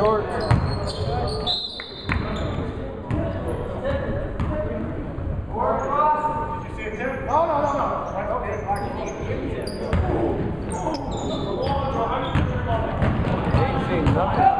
Court. Ain't seen nothing.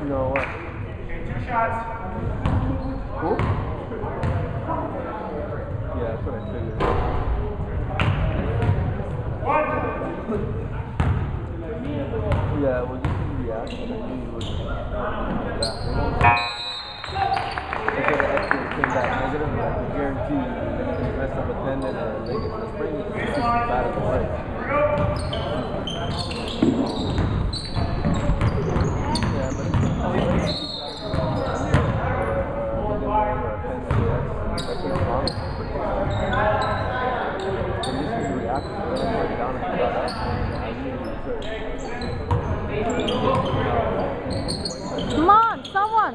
You know what? Who? Yeah, that's what I figured. Yeah, well, just in reaction, I knew you would. Yeah. If it actually came back negative, I guarantee you, mess up a tendon or a ligament it's just as bad as the Come on, someone!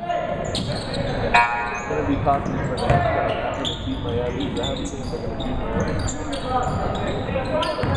gonna be talking for the next. I'm gonna beat my ass. I haven't seen him gonna beat my ass.